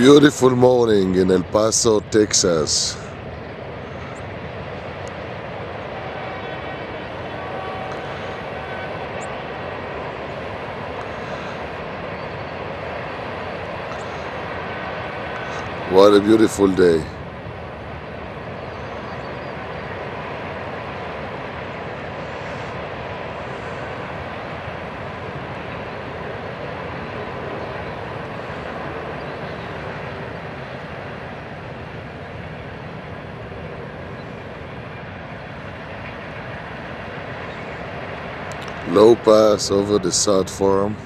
beautiful morning in El Paso, Texas. What a beautiful day. Low pass over the South Forum.